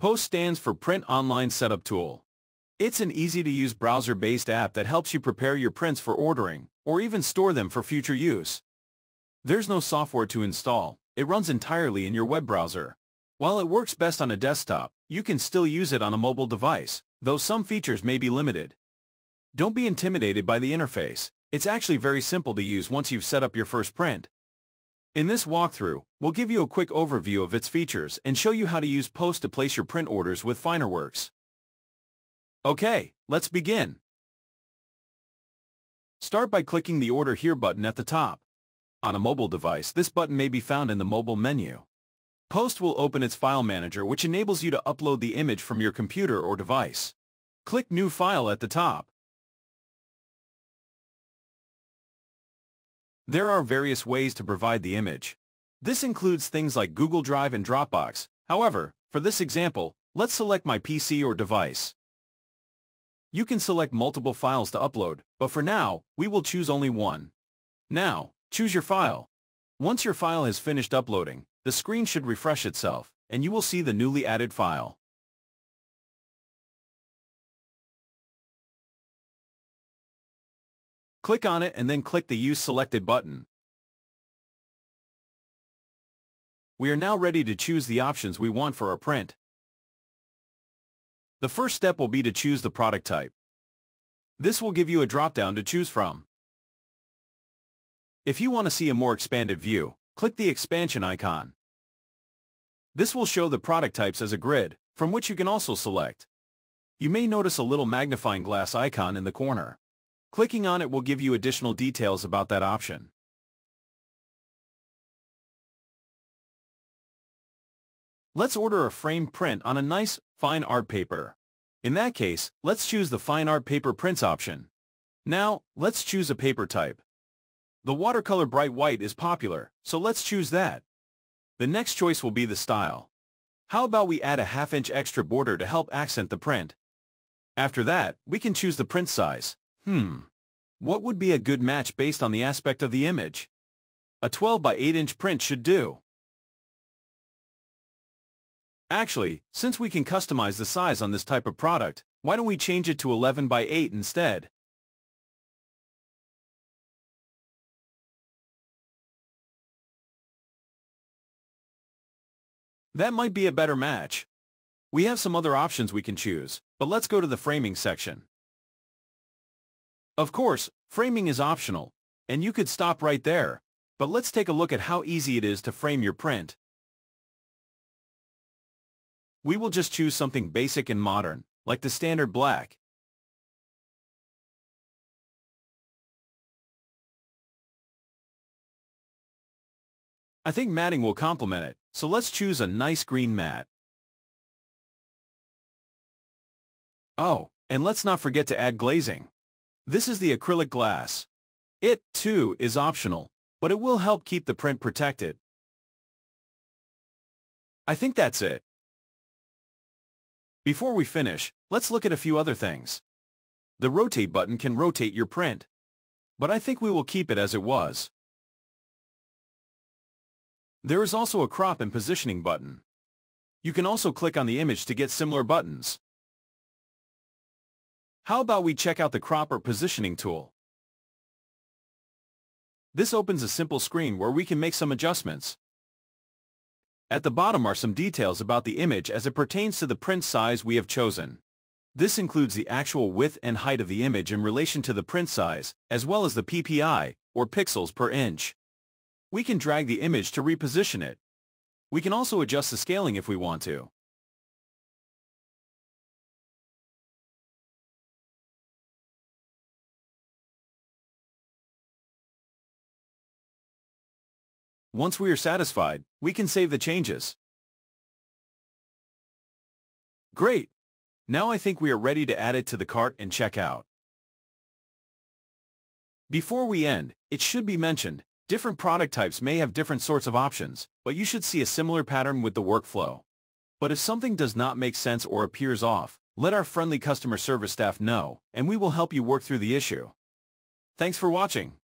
POST stands for Print Online Setup Tool. It's an easy-to-use browser-based app that helps you prepare your prints for ordering, or even store them for future use. There's no software to install, it runs entirely in your web browser. While it works best on a desktop, you can still use it on a mobile device, though some features may be limited. Don't be intimidated by the interface, it's actually very simple to use once you've set up your first print. In this walkthrough, we'll give you a quick overview of its features and show you how to use Post to place your print orders with Finerworks. Okay, let's begin. Start by clicking the Order Here button at the top. On a mobile device, this button may be found in the mobile menu. Post will open its file manager which enables you to upload the image from your computer or device. Click New File at the top. There are various ways to provide the image. This includes things like Google Drive and Dropbox. However, for this example, let's select my PC or device. You can select multiple files to upload, but for now, we will choose only one. Now, choose your file. Once your file has finished uploading, the screen should refresh itself, and you will see the newly added file. Click on it and then click the Use Selected button. We are now ready to choose the options we want for our print. The first step will be to choose the product type. This will give you a drop-down to choose from. If you want to see a more expanded view, click the expansion icon. This will show the product types as a grid, from which you can also select. You may notice a little magnifying glass icon in the corner. Clicking on it will give you additional details about that option. Let's order a frame print on a nice, fine art paper. In that case, let's choose the Fine Art Paper Prints option. Now, let's choose a paper type. The watercolor bright white is popular, so let's choose that. The next choice will be the style. How about we add a half-inch extra border to help accent the print? After that, we can choose the print size. Hmm. What would be a good match based on the aspect of the image? A 12 by 8 inch print should do. Actually, since we can customize the size on this type of product, why don't we change it to 11 by 8 instead? That might be a better match. We have some other options we can choose, but let's go to the framing section. Of course, framing is optional, and you could stop right there, but let's take a look at how easy it is to frame your print. We will just choose something basic and modern, like the standard black. I think matting will complement it, so let's choose a nice green mat. Oh, and let's not forget to add glazing. This is the acrylic glass. It, too, is optional, but it will help keep the print protected. I think that's it. Before we finish, let's look at a few other things. The Rotate button can rotate your print. But I think we will keep it as it was. There is also a Crop and Positioning button. You can also click on the image to get similar buttons. How about we check out the Crop or Positioning tool? This opens a simple screen where we can make some adjustments. At the bottom are some details about the image as it pertains to the print size we have chosen. This includes the actual width and height of the image in relation to the print size, as well as the PPI, or pixels per inch. We can drag the image to reposition it. We can also adjust the scaling if we want to. Once we are satisfied, we can save the changes. Great! Now I think we are ready to add it to the cart and check out. Before we end, it should be mentioned, different product types may have different sorts of options, but you should see a similar pattern with the workflow. But if something does not make sense or appears off, let our friendly customer service staff know, and we will help you work through the issue. Thanks for watching.